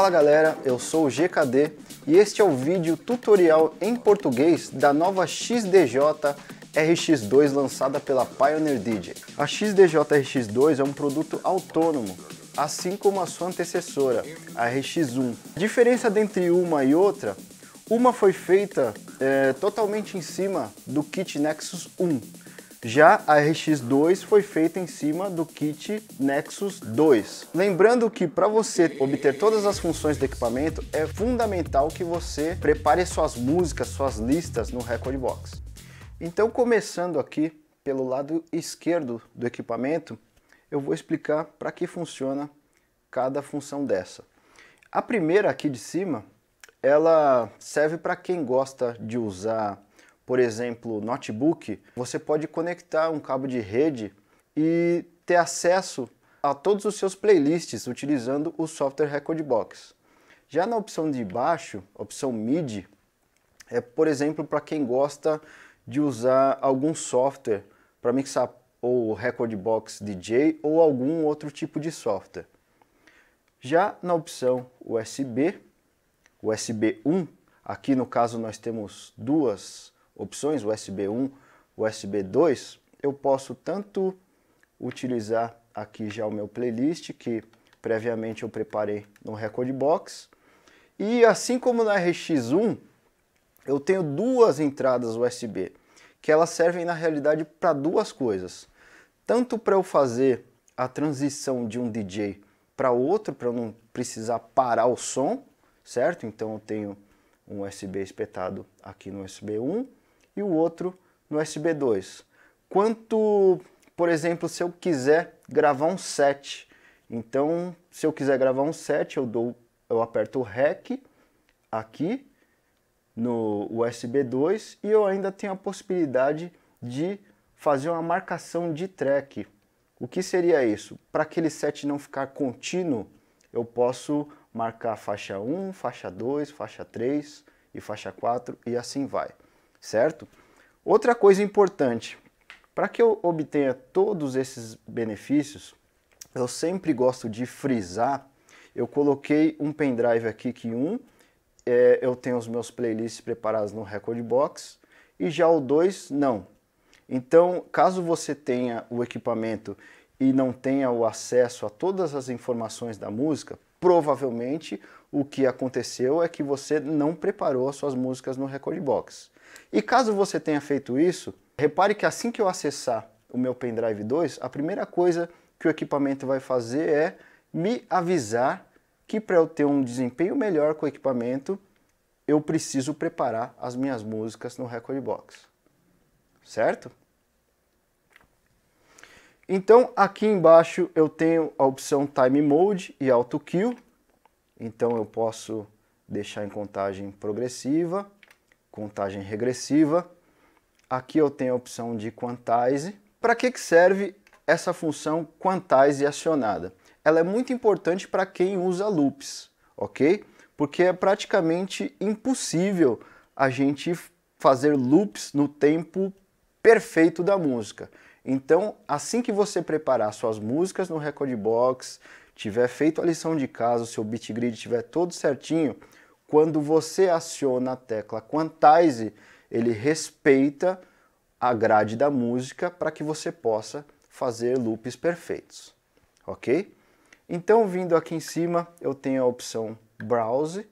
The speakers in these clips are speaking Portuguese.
Fala galera, eu sou o GKD e este é o vídeo tutorial em português da nova XDJ RX2 lançada pela Pioneer DJ. A XDJ RX2 é um produto autônomo, assim como a sua antecessora, a RX1. A diferença entre uma e outra, uma foi feita é, totalmente em cima do kit Nexus 1, já a RX2 foi feita em cima do kit Nexus 2. Lembrando que para você obter todas as funções do equipamento, é fundamental que você prepare suas músicas, suas listas no Recordbox. Então, começando aqui pelo lado esquerdo do equipamento, eu vou explicar para que funciona cada função dessa. A primeira aqui de cima, ela serve para quem gosta de usar por exemplo, notebook, você pode conectar um cabo de rede e ter acesso a todos os seus playlists utilizando o software Recordbox. Já na opção de baixo, opção MIDI, é por exemplo para quem gosta de usar algum software para mixar ou Recordbox DJ ou algum outro tipo de software. Já na opção USB, USB 1, aqui no caso nós temos duas opções, USB 1, USB 2, eu posso tanto utilizar aqui já o meu playlist, que previamente eu preparei no Recordbox, e assim como na RX1, eu tenho duas entradas USB, que elas servem na realidade para duas coisas. Tanto para eu fazer a transição de um DJ para outro, para eu não precisar parar o som, certo? Então eu tenho um USB espetado aqui no USB 1 e o outro no USB 2. Quanto, por exemplo, se eu quiser gravar um set, então se eu quiser gravar um set, eu dou, eu aperto o REC aqui no USB 2 e eu ainda tenho a possibilidade de fazer uma marcação de track. O que seria isso? Para aquele set não ficar contínuo, eu posso marcar faixa 1, faixa 2, faixa 3 e faixa 4 e assim vai certo? Outra coisa importante, para que eu obtenha todos esses benefícios, eu sempre gosto de frisar, eu coloquei um pendrive aqui que um, é, eu tenho os meus playlists preparados no Recordbox, e já o 2 não. Então, caso você tenha o equipamento e não tenha o acesso a todas as informações da música, provavelmente o que aconteceu é que você não preparou as suas músicas no Recordbox. E caso você tenha feito isso, repare que assim que eu acessar o meu pendrive 2, a primeira coisa que o equipamento vai fazer é me avisar que para eu ter um desempenho melhor com o equipamento, eu preciso preparar as minhas músicas no Recordbox. Certo? Então, aqui embaixo eu tenho a opção Time Mode e Auto Kill. Então eu posso deixar em contagem progressiva, contagem regressiva. Aqui eu tenho a opção de Quantize. Para que, que serve essa função Quantize acionada? Ela é muito importante para quem usa loops, ok? Porque é praticamente impossível a gente fazer loops no tempo perfeito da música. Então, assim que você preparar suas músicas no Recordbox, tiver feito a lição de casa, o seu beat grid estiver todo certinho, quando você aciona a tecla Quantize, ele respeita a grade da música para que você possa fazer loops perfeitos, ok? Então, vindo aqui em cima, eu tenho a opção Browse,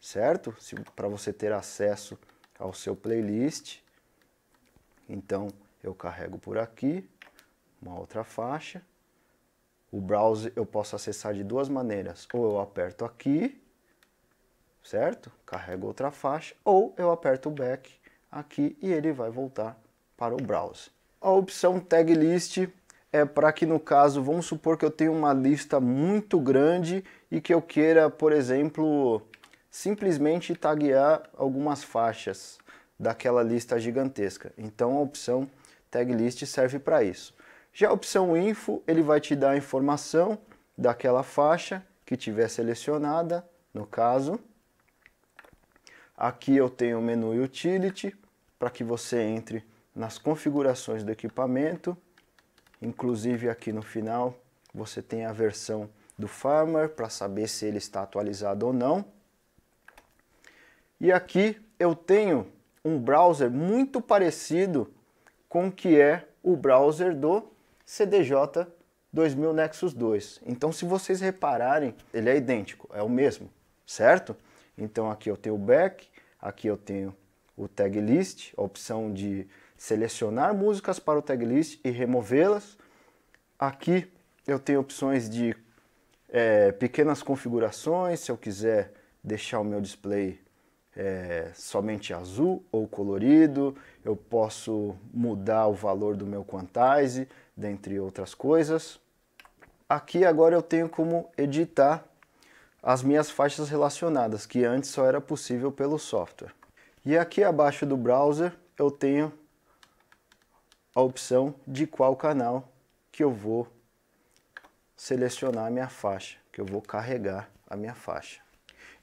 certo? Para você ter acesso ao seu playlist. Então, eu carrego por aqui, uma outra faixa. O browser eu posso acessar de duas maneiras. Ou eu aperto aqui, certo? Carrego outra faixa. Ou eu aperto o back aqui e ele vai voltar para o browser. A opção tag list é para que no caso, vamos supor que eu tenho uma lista muito grande e que eu queira, por exemplo, simplesmente taguear algumas faixas daquela lista gigantesca. Então a opção tag list serve para isso. Já a opção info, ele vai te dar a informação daquela faixa que tiver selecionada, no caso. Aqui eu tenho o menu utility para que você entre nas configurações do equipamento. Inclusive aqui no final você tem a versão do firmware para saber se ele está atualizado ou não. E aqui eu tenho um browser muito parecido com o que é o browser do CDJ 2000 Nexus 2. Então, se vocês repararem, ele é idêntico, é o mesmo, certo? Então, aqui eu tenho o back, aqui eu tenho o tag list, a opção de selecionar músicas para o tag list e removê-las. Aqui eu tenho opções de é, pequenas configurações, se eu quiser deixar o meu display é, somente azul ou colorido, eu posso mudar o valor do meu quantize, dentre outras coisas. Aqui agora eu tenho como editar as minhas faixas relacionadas, que antes só era possível pelo software. E aqui abaixo do browser eu tenho a opção de qual canal que eu vou selecionar a minha faixa, que eu vou carregar a minha faixa.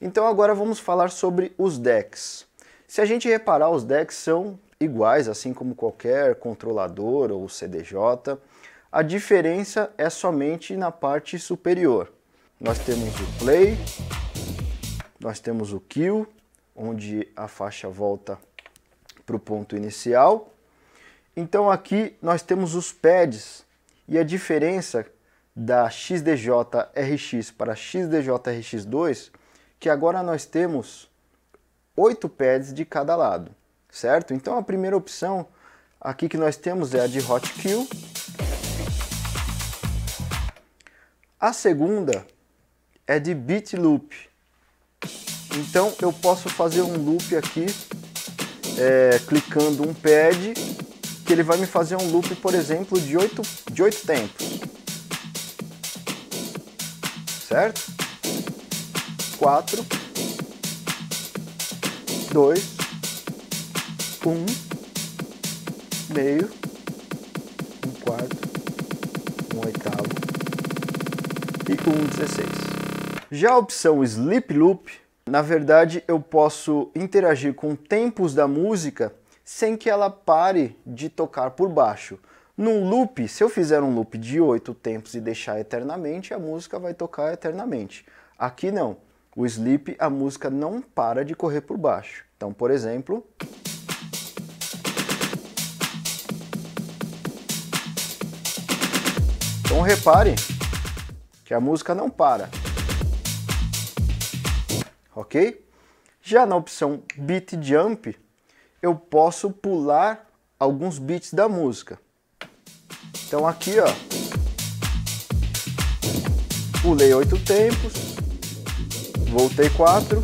Então agora vamos falar sobre os decks. Se a gente reparar, os decks são iguais, assim como qualquer controlador ou CDJ. A diferença é somente na parte superior. Nós temos o play, nós temos o kill, onde a faixa volta para o ponto inicial. Então aqui nós temos os pads e a diferença da XDJ RX para XDJ RX2, que agora nós temos oito pads de cada lado, certo? Então a primeira opção aqui que nós temos é a de Hotkey. A segunda é de Beat Loop. Então eu posso fazer um loop aqui, é, clicando um pad, que ele vai me fazer um loop, por exemplo, de oito de oito tempos certo? 4, 2, 1, meio, um quarto, um oitavo e um dezesseis. Já a opção Sleep Loop, na verdade eu posso interagir com tempos da música sem que ela pare de tocar por baixo. Num loop, se eu fizer um loop de oito tempos e deixar eternamente, a música vai tocar eternamente. Aqui não. O sleep, a música não para de correr por baixo. Então, por exemplo... Então repare que a música não para. Ok? Já na opção Beat Jump, eu posso pular alguns beats da música. Então aqui, ó, pulei oito tempos, voltei quatro,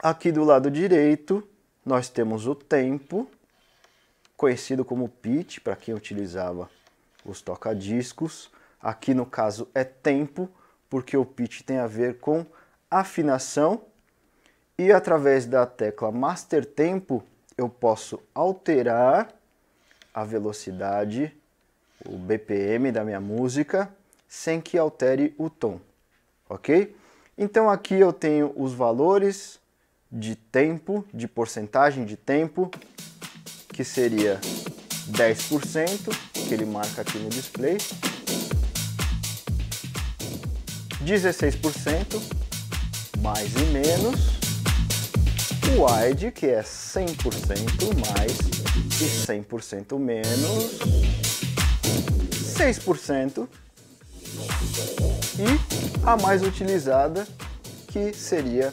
Aqui do lado direito, nós temos o tempo, conhecido como pitch, para quem utilizava os toca-discos. Aqui no caso é tempo, porque o pitch tem a ver com afinação e através da tecla Master Tempo eu posso alterar a velocidade, o BPM da minha música, sem que altere o tom, ok? Então aqui eu tenho os valores de tempo, de porcentagem de tempo, que seria 10%, que ele marca aqui no display, 16%, mais e menos, wide, que é 100% mais e 100% menos, 6%, e a mais utilizada, que seria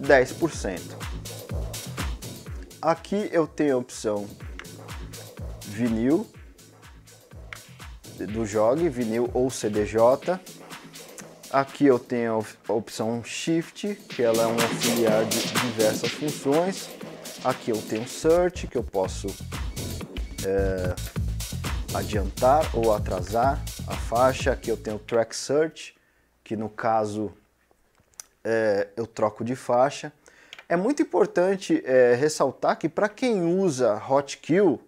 10%. Aqui eu tenho a opção vinil do JOG, vinil ou CDJ, Aqui eu tenho a opção Shift, que ela é um auxiliar de diversas funções. Aqui eu tenho Search, que eu posso é, adiantar ou atrasar a faixa. Aqui eu tenho Track Search, que no caso é, eu troco de faixa. É muito importante é, ressaltar que para quem usa Hotkey,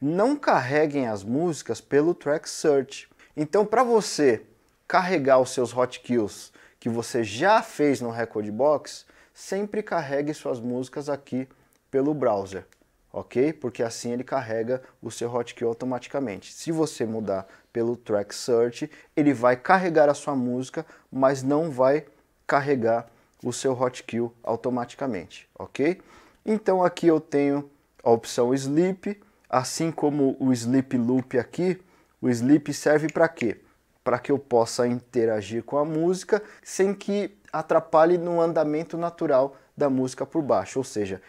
não carreguem as músicas pelo Track Search. Então para você carregar os seus hotkeys que você já fez no Recordbox, sempre carregue suas músicas aqui pelo browser, ok? Porque assim ele carrega o seu hotkey automaticamente. Se você mudar pelo Track Search, ele vai carregar a sua música, mas não vai carregar o seu hotkey automaticamente, ok? Então aqui eu tenho a opção Sleep, assim como o Sleep Loop aqui, o Sleep serve para quê? Para que eu possa interagir com a música sem que atrapalhe no andamento natural da música por baixo, ou seja,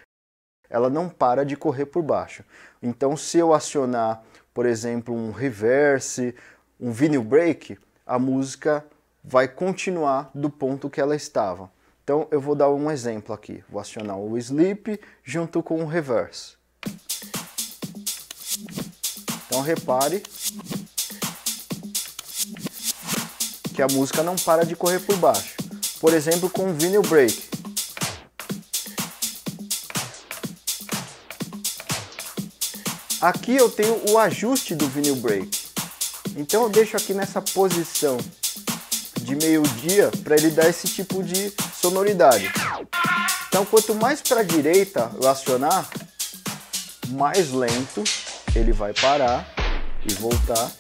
ela não para de correr por baixo. Então, se eu acionar, por exemplo, um reverse, um vinyl break, a música vai continuar do ponto que ela estava. Então, eu vou dar um exemplo aqui. Vou acionar o sleep junto com o reverse. Então, repare que a música não para de correr por baixo. Por exemplo, com o vinyl break. Aqui eu tenho o ajuste do vinyl break. Então eu deixo aqui nessa posição de meio-dia para ele dar esse tipo de sonoridade. Então quanto mais para a direita eu acionar, mais lento ele vai parar e voltar.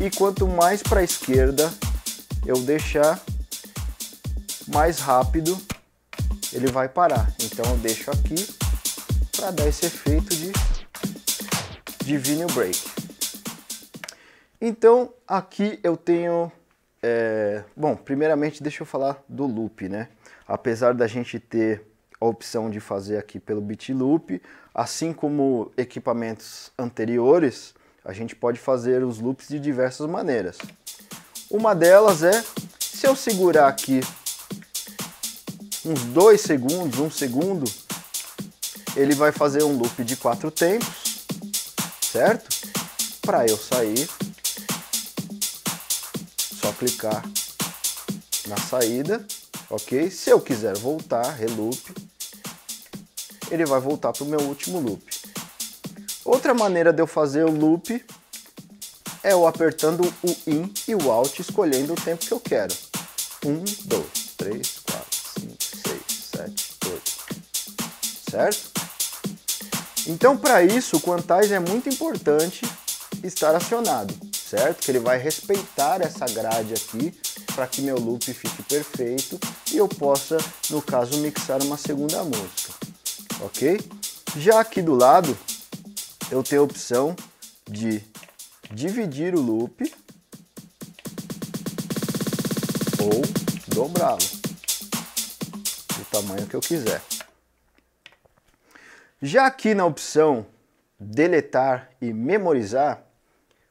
E quanto mais para a esquerda eu deixar, mais rápido ele vai parar. Então eu deixo aqui para dar esse efeito de, de vinyl break. Então aqui eu tenho, é, bom, primeiramente deixa eu falar do loop, né? Apesar da gente ter a opção de fazer aqui pelo beat loop, assim como equipamentos anteriores, a gente pode fazer os loops de diversas maneiras. Uma delas é, se eu segurar aqui uns dois segundos, um segundo, ele vai fazer um loop de quatro tempos, certo? Para eu sair, clicar na saída, ok? Se eu quiser voltar, reloop, ele vai voltar para o meu último loop. Outra maneira de eu fazer o loop é eu apertando o IN e o ALT escolhendo o tempo que eu quero. 1, 2, 3, 4, 5, 6, 7, 8. Certo? Então, para isso, o quantize é muito importante estar acionado, certo? Que ele vai respeitar essa grade aqui para que meu loop fique perfeito e eu possa, no caso, mixar uma segunda música, ok? Já aqui do lado, eu tenho a opção de dividir o loop ou dobrá-lo do tamanho que eu quiser. Já aqui na opção deletar e memorizar,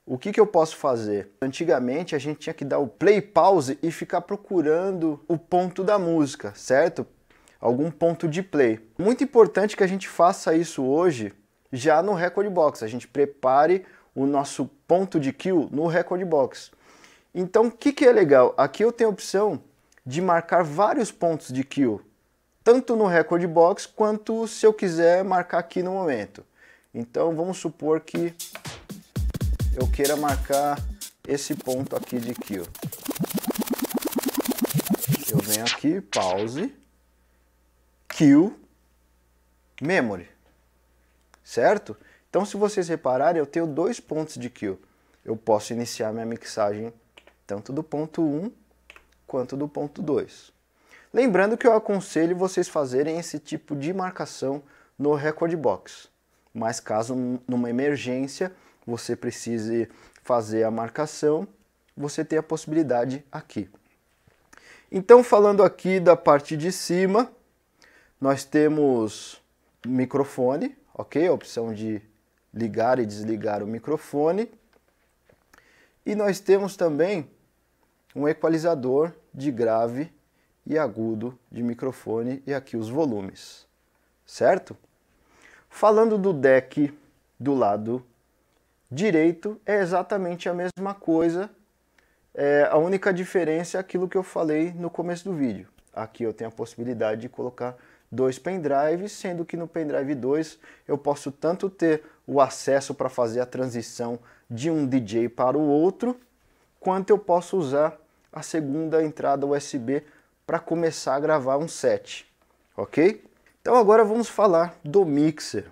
o que, que eu posso fazer? Antigamente a gente tinha que dar o play pause e ficar procurando o ponto da música, certo? Algum ponto de play. Muito importante que a gente faça isso hoje já no Record Box. A gente prepare o nosso ponto de kill no Record Box. Então o que, que é legal? Aqui eu tenho a opção de marcar vários pontos de kill tanto no record box quanto se eu quiser marcar aqui no momento. Então vamos supor que eu queira marcar esse ponto aqui de kill. Eu venho aqui, pause, kill, memory, certo? Então se vocês repararem, eu tenho dois pontos de kill. Eu posso iniciar minha mixagem tanto do ponto 1 quanto do ponto 2. Lembrando que eu aconselho vocês fazerem esse tipo de marcação no Record Box. Mas caso numa emergência você precise fazer a marcação, você tem a possibilidade aqui. Então falando aqui da parte de cima, nós temos microfone, ok? A opção de ligar e desligar o microfone. E nós temos também um equalizador de grave e agudo de microfone e aqui os volumes, certo? Falando do deck do lado direito, é exatamente a mesma coisa, é, a única diferença é aquilo que eu falei no começo do vídeo. Aqui eu tenho a possibilidade de colocar dois pendrives, sendo que no pendrive 2 eu posso tanto ter o acesso para fazer a transição de um DJ para o outro, quanto eu posso usar a segunda entrada USB para começar a gravar um set, ok? Então agora vamos falar do mixer.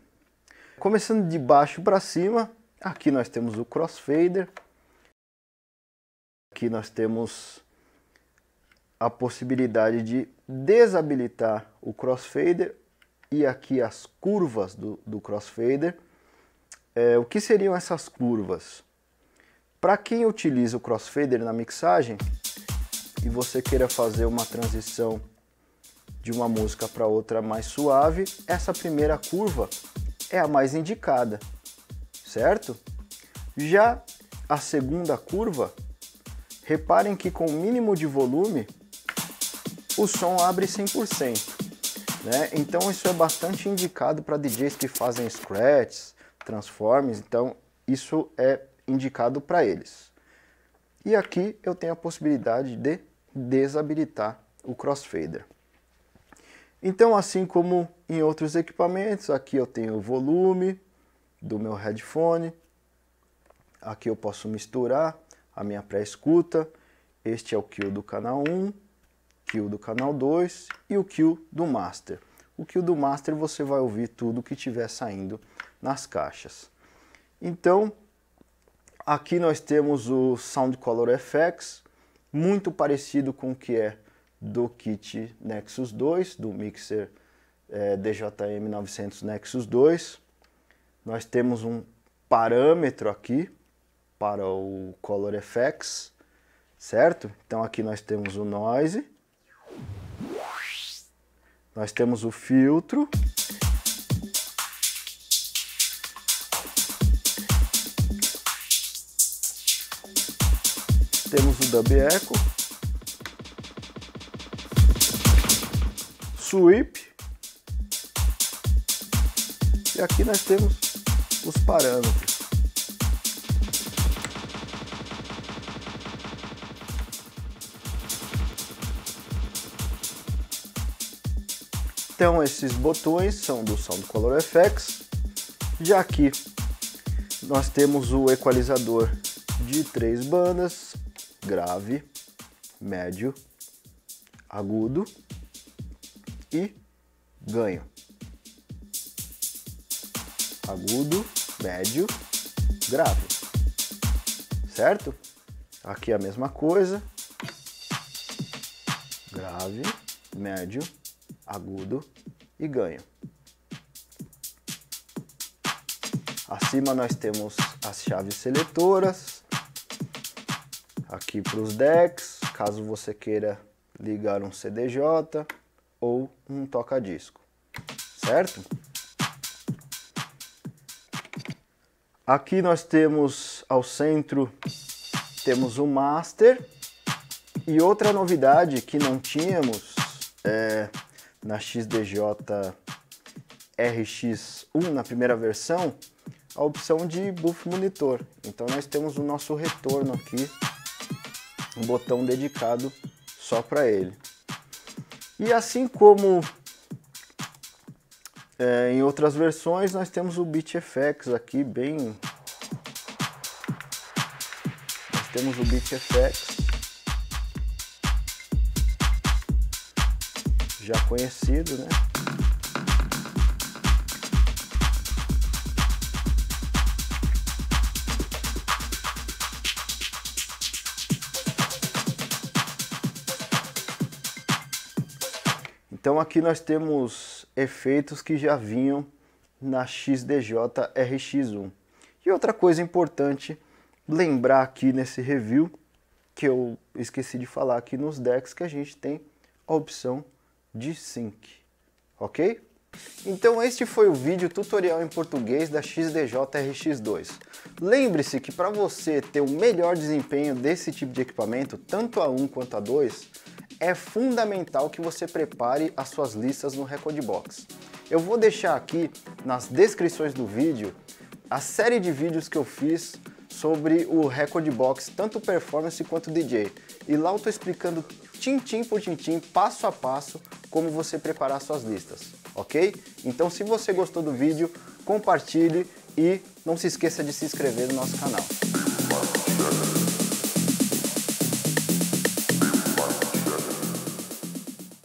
Começando de baixo para cima, aqui nós temos o crossfader. Aqui nós temos a possibilidade de desabilitar o crossfader e aqui as curvas do, do crossfader. É, o que seriam essas curvas? Para quem utiliza o crossfader na mixagem e você queira fazer uma transição de uma música para outra mais suave, essa primeira curva é a mais indicada, certo? Já a segunda curva, reparem que com o mínimo de volume, o som abre 100%. Né? Então isso é bastante indicado para DJs que fazem scratches, transforms, então isso é indicado para eles. E aqui eu tenho a possibilidade de desabilitar o crossfader. Então, assim como em outros equipamentos, aqui eu tenho volume do meu headphone, aqui eu posso misturar a minha pré-escuta, este é o kill do canal 1, kill do canal 2 e o kill do master. O kill do master você vai ouvir tudo que estiver saindo nas caixas. Então, aqui nós temos o Sound Color FX, muito parecido com o que é do kit Nexus 2, do mixer é, DJM 900 Nexus 2. Nós temos um parâmetro aqui para o Color FX, certo? Então aqui nós temos o noise, nós temos o filtro, temos o Dub Echo, Sweep, e aqui nós temos os parâmetros. Então esses botões são do Sound Color FX. Já aqui nós temos o equalizador de três bandas, grave, médio, agudo e ganho. Agudo, médio, grave. Certo? Aqui a mesma coisa. Grave, médio, agudo e ganho. Acima nós temos as chaves seletoras, aqui para os decks, caso você queira ligar um CDJ ou um toca-disco, certo? Aqui nós temos ao centro, temos o Master e outra novidade que não tínhamos é, na XDJ RX1 na primeira versão, a opção de Buff Monitor. Então nós temos o nosso retorno aqui, um botão dedicado só para ele. E assim como é, em outras versões, nós temos o BeatFX aqui bem... Nós temos o BeatFX já conhecido, né? Então aqui nós temos efeitos que já vinham na XDJ RX1. E outra coisa importante lembrar aqui nesse review, que eu esqueci de falar aqui nos decks, que a gente tem a opção de sync, ok? Então este foi o vídeo tutorial em português da XDJ RX2. Lembre-se que para você ter o melhor desempenho desse tipo de equipamento, tanto a 1 quanto a 2, é fundamental que você prepare as suas listas no Recordbox. Eu vou deixar aqui nas descrições do vídeo a série de vídeos que eu fiz sobre o Recordbox, tanto performance quanto DJ. E lá eu estou explicando tintim por tintim, passo a passo, como você preparar suas listas, ok? Então se você gostou do vídeo, compartilhe e não se esqueça de se inscrever no nosso canal.